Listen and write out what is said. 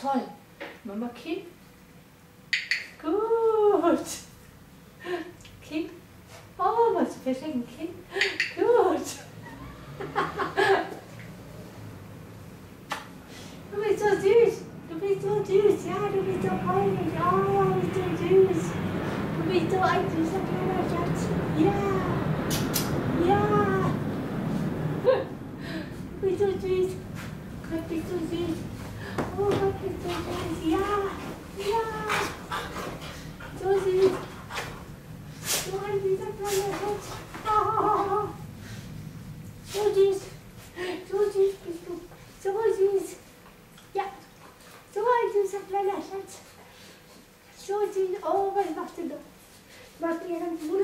toll. Mama Kim. Gut. Kim. Oh, was du verstecken, Kim. Gut. Du bist so süß. Du bist so süß. Ja, du bist so freundlich. Oh, du bist so süß. Du bist so ein süßer kleiner Schatz. Ja. Ja. Du bist so süß. Gott, bist du süß. Oh Gott, bist du süß. Ja, ja. So süß. So ein süßer kleiner Schatz. Ah. So süß. So süß bist du. So süß. Ja. So ein süßer kleiner Schatz. So süß. Oh, was machst du da? Machst du ihren Mund?